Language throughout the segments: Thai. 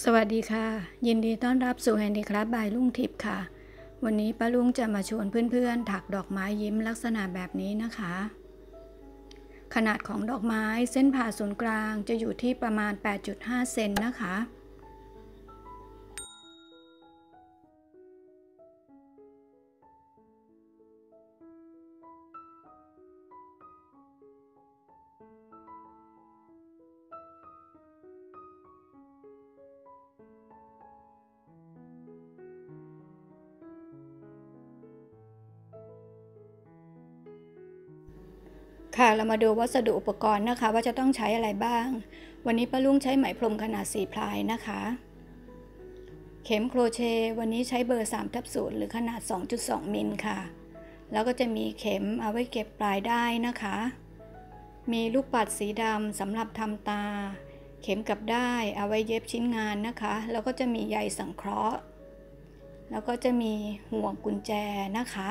สวัสดีค่ะ ยินดีต้อนรับสู่แฮนดี้ครับบายลุงทิพย์ค่ะ วันนี้ป้าลุงจะมาชวนเพื่อนๆ ถักดอกไม้ยิ้มลักษณะแบบนี้นะคะ ขนาดของดอกไม้เส้นผ่าศูนย์กลางจะอยู่ที่ประมาณ 8.5 เซนนะคะ ค่ะเรามาดูวัสดุอุปกรณ์นะคะ ว่าจะต้องใช้อะไรบ้าง วันนี้ป้าลุงใช้ไหมพรมขนาด4พลายนะคะ เข็มโครเชต์วันนี้ใช้เบอร์3ทับ0หรือขนาด 2.2 มิลค่ะ แล้วก็จะมีเข็มเอาไว้เก็บปลายได้นะคะ มีลูกปัดสีดำสำหรับทำตา เข็มกับได้เอาไว้เย็บชิ้นงานนะคะ แล้วก็จะมีใยสังเคราะห์ แล้วก็จะมีห่วงกุญแจนะคะ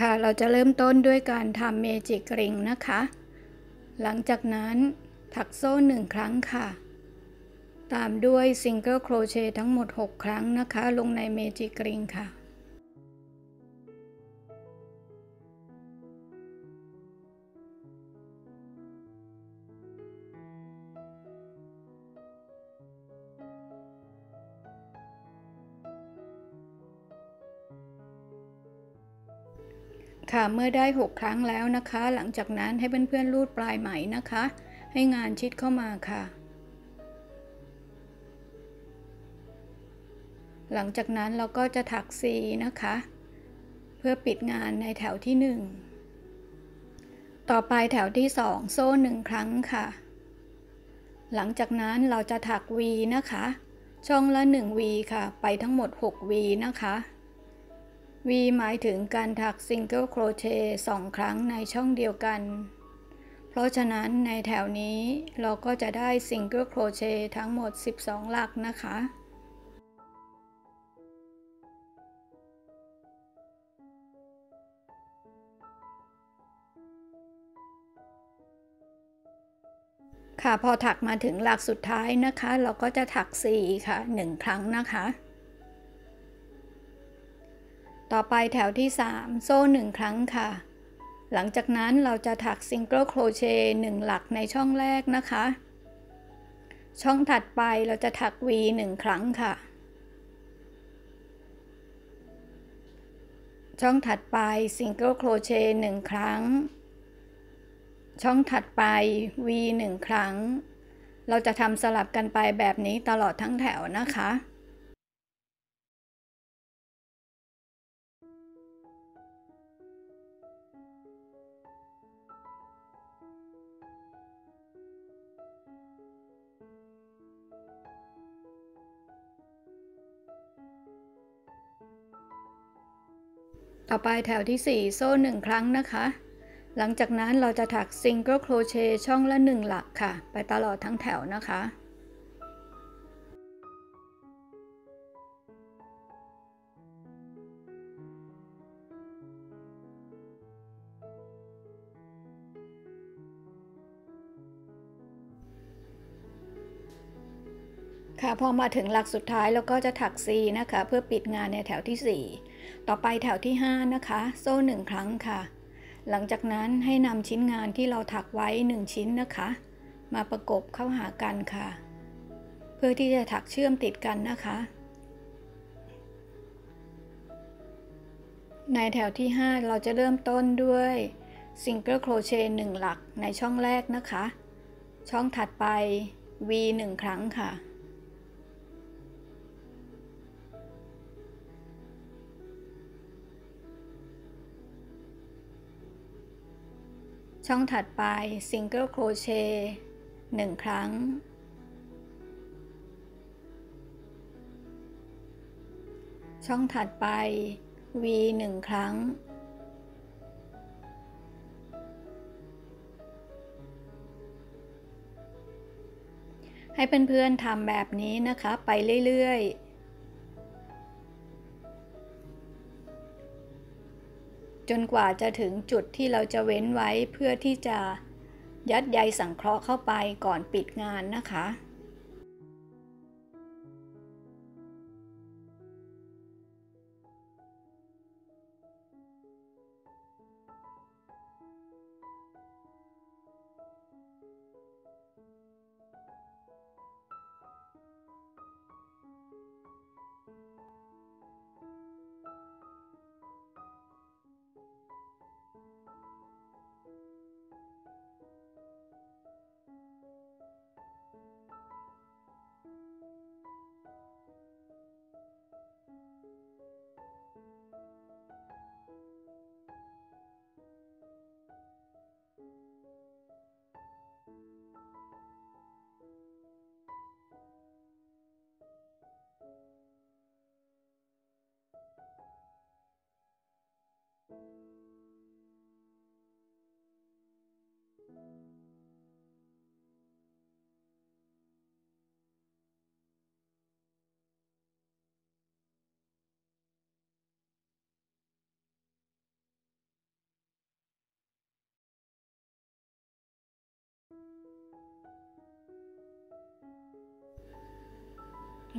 ค่ะ เราจะเริ่มต้นด้วยการทำ magic ring นะคะ หลังจากนั้นถักโซ่หนึ่งครั้งค่ะ ตามด้วย single crochet ทั้งหมด 6 ครั้งนะคะ ลงใน magic ring ค่ะ ค่ะเมื่อได้ 6 ครั้งแล้วนะคะ หลังจากนั้นให้เพื่อนๆรูดปลายไหมนะคะ ให้งานชิดเข้ามาค่ะ หลังจากนั้นเราก็จะถักซีนะคะ เพื่อปิดงานในแถวที่ 1 ต่อไปแถวที่ 2 โซ่ 1 ครั้งค่ะ หลังจากนั้นเราจะถัก V นะคะ ช่องละ 1 V ค่ะ ไปทั้งหมด 6 V นะคะ V หมายถึงการถัก single crochet สองครั้งในช่องเดียวกัน เพราะฉะนั้นในแถวนี้เราก็จะได้ single crochet ทั้งหมด 12 หลักนะคะ ค่ะพอถักมาถึงหลักสุดท้ายนะคะ เราก็จะถัก 4 ค่ะ 1 ครั้งนะคะ ต่อไปแถวที่ 3 โซ่ 1 ครั้งค่ะ หลังจากนั้นเราจะถัก single crochet 1หลักในช่องแรกนะคะ ช่องถัดไปเราจะถัก V 1 ครั้งค่ะ ช่องถัดไป single crochet 1ครั้ง ช่องถัดไป V 1 ครั้ง เราจะทำสลับกันไปแบบนี้ตลอดทั้งแถวนะคะ ต่อไปแถวที่ 4 โซ่1ครั้งนะคะ หลังจากนั้นเราจะถัก single crochet ช่องละ 1 หลักค่ะ ไปตลอดทั้งแถวนะคะค่ะพอมาถึงหลักสุดท้ายเราก็จะถัก C นะคะ เพื่อปิดงานในแถวที่ 4 ต่อไปแถวที่ 5 นะคะ โซ่ 1 ครั้งค่ะ หลังจากนั้นให้นำชิ้นงานที่เราถักไว้ 1 ชิ้นนะคะ มาประกบเข้าหากันค่ะ เพื่อที่จะถักเชื่อมติดกันนะคะ ในแถวที่ 5 เราจะเริ่มต้นด้วย single crochet 1หลักในช่องแรกนะคะ ช่องถัดไป V 1 ครั้งค่ะ ช่องถัดไปซิงเกิลโครเชต์1ครั้ง ช่องถัดไป V 1ครั้ง ให้เพื่อนๆทำแบบนี้นะคะไปเรื่อยๆ จนกว่าจะถึงจุดที่เราจะเว้นไว้เพื่อที่จะยัดใยสังเคราะห์เข้าไปก่อนปิดงานนะคะ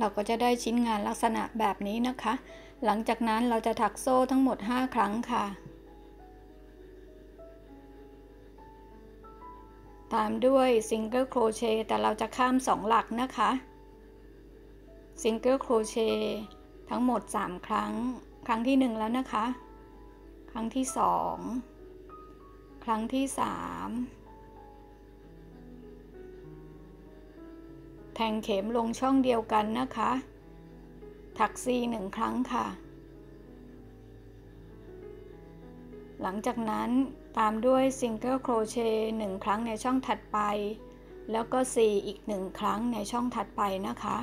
เราก็จะได้ชิ้นงานลักษณะแบบนี้นะคะ หลังจากนั้นเราจะถักโซ่ทั้งหมด 5 ครั้งค่ะ ตามด้วย single crochet แต่เราจะข้าม 2 หลักนะคะ single crochet ทั้งหมด 3 ครั้ง ครั้งที่ 1 แล้วนะคะ ครั้งที่ 2 ครั้งที่ 3 แทงเข็มลงช่องเดียวกันนะคะ ถัก V หนึ่งครั้งค่ะ หลังจากนั้นตามด้วย single crochet หนึ่งครั้งในช่องถัดไป แล้วก็ V อีกหนึ่งครั้งในช่องถัดไปนะคะ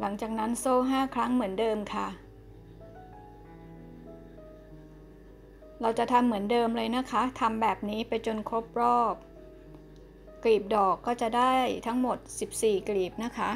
หลังจากนั้นโซ่ห้าครั้งเหมือนเดิมค่ะ เราจะทำเหมือนเดิมเลยนะคะทำแบบนี้ไปจนครบรอบกลีบดอกก็จะได้ทั้งหมด 14 กลีบนะคะ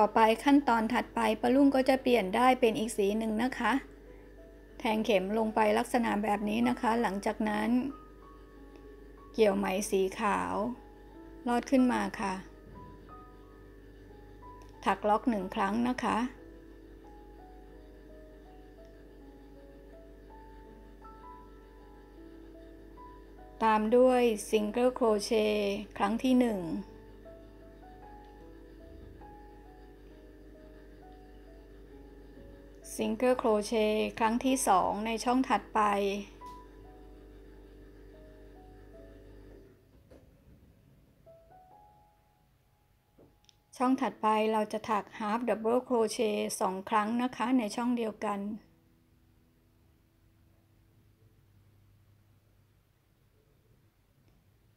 ต่อไปขั้นตอนถัดไปปลาลุ่งก็จะเปลี่ยนได้เป็นอีกสีหนึ่งนะคะ แทงเข็มลงไปลักษณะแบบนี้นะคะ หลังจากนั้น เกี่ยวไหมสีขาว ลอดขึ้นมาค่ะ ถักล็อกหนึ่งครั้งนะคะ ตามด้วย single crochet ครั้งที่หนึ่ง single crochet ครั้งที่ 2 ในช่องถัดไป ช่องถัดไปเราจะถัก half double crochet 2 ครั้งนะคะในช่องเดียวกัน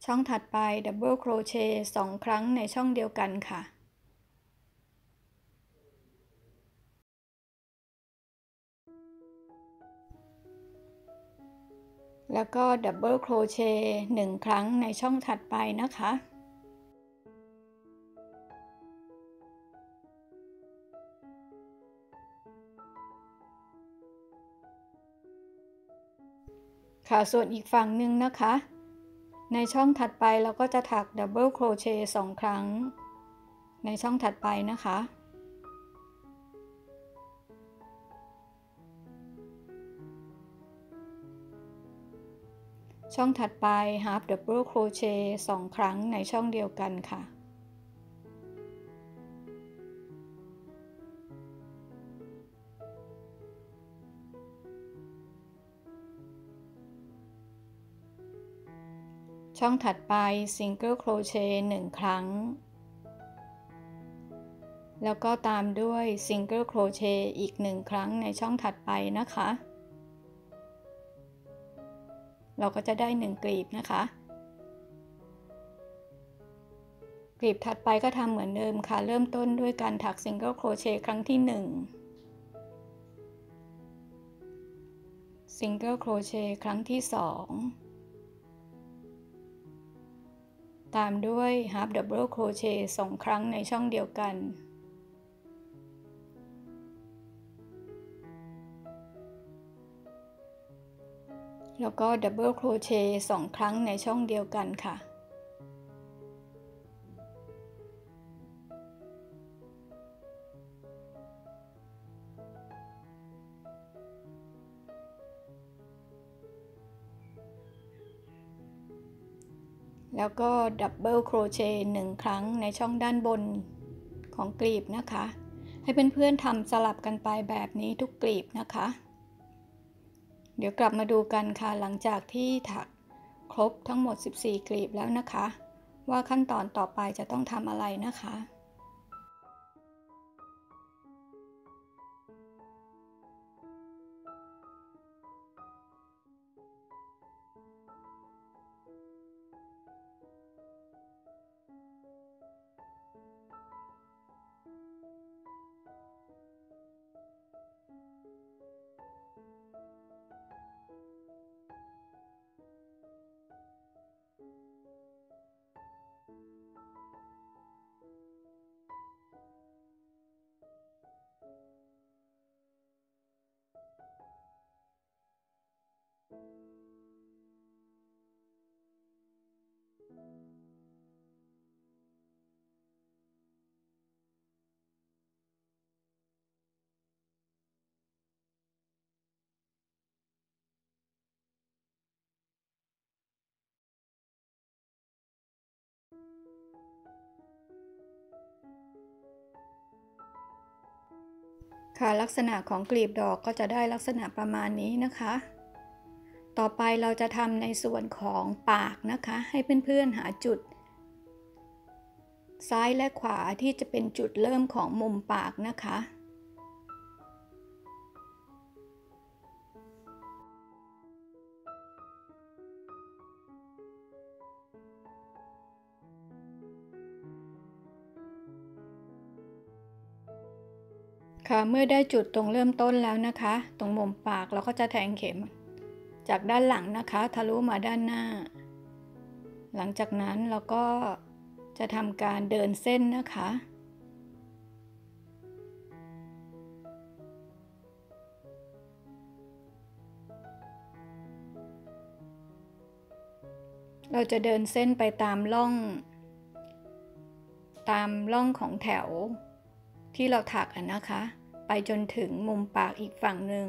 ช่องถัดไป double crochet 2ครั้งในช่องเดียวกันค่ะ แล้วก็ double crochet หนึ่งครั้งในช่องถัดไปนะคะค่ะส่วนอีกฝั่งหนึ่งนะคะ ในช่องถัดไปเราก็จะถัก double crochet สองครั้ง ในช่องถัดไปนะคะ ช่องถัดไป half double crochet 2 ครั้งในช่องเดียวกันค่ะ ช่องถัดไป single crochet 1 ครั้ง แล้วก็ตามด้วย single crochet อีก 1 ครั้งในช่องถัดไปนะคะ เราก็จะได้ 1กลีบนะคะ กลีบถัดไปก็ทำเหมือนเดิมค่ะ เริ่มต้นด้วยการถัก single crochet ครั้งที่ 1 single crochet ครั้งที่ 2 ตามด้วย half double crochet 2ครั้งในช่องเดียวกัน แล้วก็ double crochet สองครั้งในช่องเดียวกันค่ะ แล้วก็ double crochet หนึ่งครั้งในช่องด้านบนของกลีบนะคะ ให้เพื่อนๆทำสลับกันไปแบบนี้ทุกกลีบนะคะ เดี๋ยวกลับมาดูกันค่ะหลังจากที่ถักครบทั้งหมด 14 กลีบแล้วนะคะ ว่าขั้นตอนต่อไปจะต้องทำอะไรนะคะ ค่ะลักษณะของกลีบดอกก็จะได้ลักษณะประมาณนี้นะคะ ต่อไปเราจะทำในส่วนของปากนะคะ ให้เพื่อนๆหาจุด ซ้ายและขวาที่จะเป็นจุดเริ่มของมุมปากนะคะ ค่ะเมื่อได้จุดตรงเริ่มต้นแล้วนะคะ ตรงมุมปากเราก็จะแทงเข็ม จากด้านหลังนะคะทะลุมาด้านหน้า หลังจากนั้นเราก็จะทำการเดินเส้นนะคะ เราจะเดินเส้นไปตามร่อง ตามร่องของแถวที่เราถักนะคะ ไปจนถึงมุมปากอีกฝั่งหนึ่ง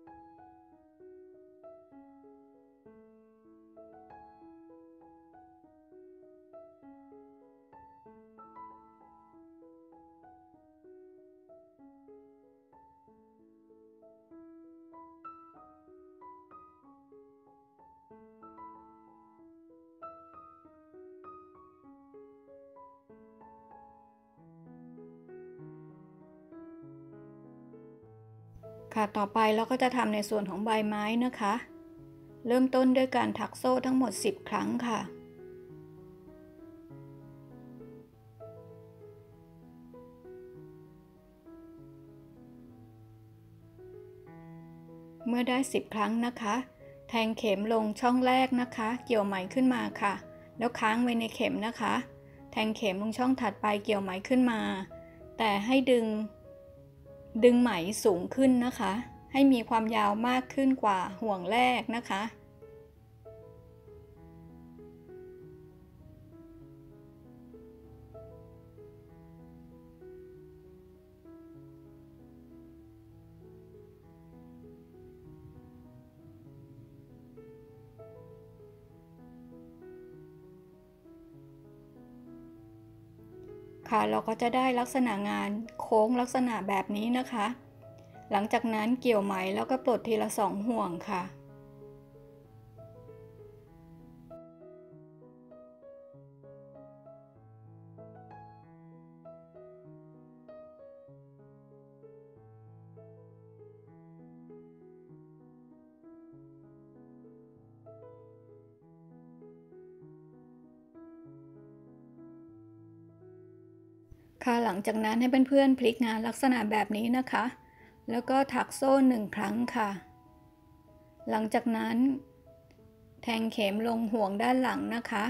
ค่ะต่อไปเราก็จะทำในส่วนของใบไม้นะคะ เริ่มต้นด้วยการถักโซ่ทั้งหมด 10 ครั้งค่ะเมื่อได้ 10 ครั้งนะคะ แทงเข็มลงช่องแรกนะคะ เกี่ยวไหมขึ้นมาค่ะ แล้วค้างไว้ในเข็มนะคะ แทงเข็มลงช่องถัดไปเกี่ยวไหมขึ้นมา แต่ให้ดึง ดึงไหมสูงขึ้นนะคะ ให้มีความยาวมากขึ้นกว่าห่วงแรกนะคะ ค่ะเราก็จะได้ลักษณะงาน ค้งลักษณะแบบนี้นะคะ หลังจากนั้นเกี่ยวไหมแล้วก็ปลดทีละสองห่วงค่ะ ค่ะหลังจากนั้นให้เพื่อนๆพลิกงานลักษณะแบบนี้นะคะ แล้วก็ถักโซ่หนึ่งครั้งค่ะ หลังจากนั้น แทงเข็มลงห่วงด้านหลังนะคะ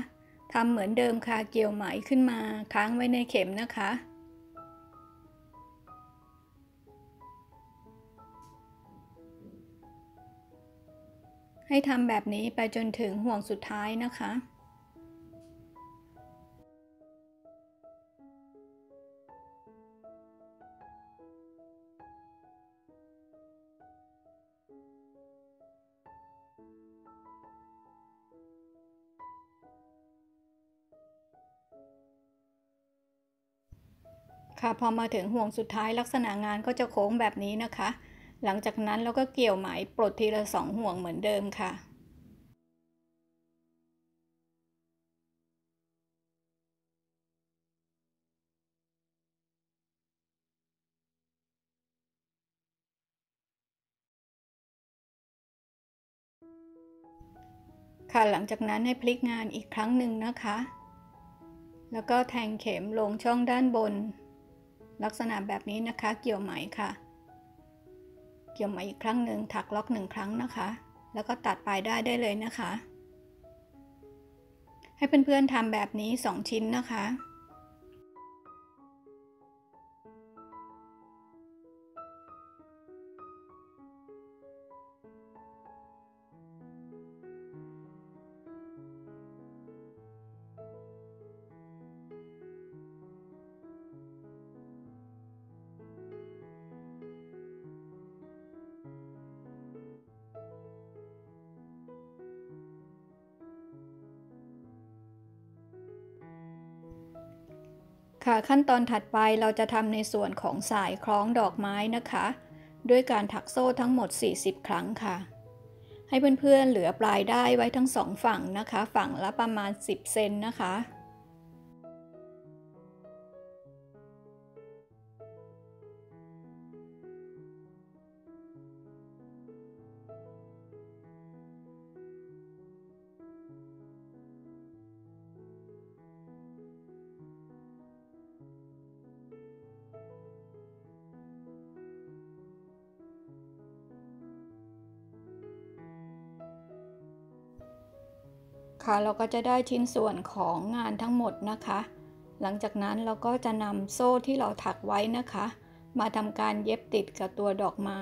ทำเหมือนเดิมค่ะเกี่ยวไหมขึ้นมาค้างไว้ในเข็มนะคะ ให้ทำแบบนี้ไปจนถึงห่วงสุดท้ายนะคะ ค่ะพอมาถึงห่วงสุดท้ายลักษณะงานก็จะโค้งแบบนี้นะคะ หลังจากนั้นเราก็เกี่ยวไหมปลดทีละสองห่วงเหมือนเดิมค่ะ ค่ะหลังจากนั้นให้พลิกงานอีกครั้งหนึ่งนะคะ แล้วก็แทงเข็มลงช่องด้านบน ลักษณะแบบนี้นะคะ เกี่ยวไหมค่ะ เกี่ยวไหมอีกครั้งหนึ่งถักล็อกหนึ่งครั้งนะคะ แล้วก็ตัดปลายได้ได้เลยนะคะ ให้เพื่อนๆทำแบบนี้ 2 ชิ้นนะคะ ค่ะขั้นตอนถัดไปเราจะทำในส่วนของสายคล้องดอกไม้นะคะ ด้วยการถักโซ่ทั้งหมด 40 ครั้งค่ะ ให้เพื่อนๆเหลือปลายได้ไว้ทั้งสองฝั่งนะคะ ฝั่งละประมาณ 10 เซนนะคะ เราก็จะได้ชิ้นส่วนของงานทั้งหมดนะคะ หลังจากนั้นเราก็จะนำโซ่ที่เราถักไว้นะคะ มาทำการเย็บติดกับตัวดอกไม้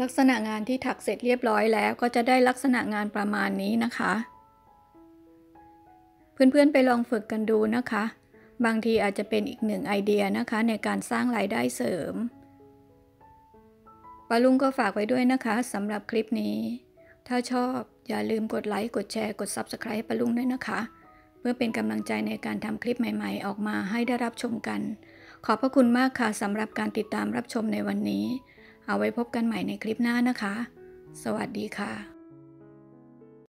ลักษณะงานที่ถักเสร็จเรียบร้อยแล้วก็จะได้ลักษณะงานประมาณนี้นะคะ เพื่อนๆไปลองฝึกกันดูนะคะ บางทีอาจจะเป็นอีกหนึ่งไอเดียนะคะ ในการสร้างรายได้เสริมปาลุงก็ฝากไว้ด้วยนะคะสำหรับคลิปนี้ ถ้าชอบอย่าลืมกดไลค์ กดแชร์ กด Subscribe ให้ปาลุงด้วยนะคะ เพื่อเป็นกำลังใจในการทำคลิปใหม่ๆ ออกมาให้ได้รับชมกัน ขอบพระคุณมากค่ะสำหรับการติดตามรับชมในวันนี้ เอาไว้พบกันใหม่ในคลิปหน้านะคะ สวัสดีค่ะ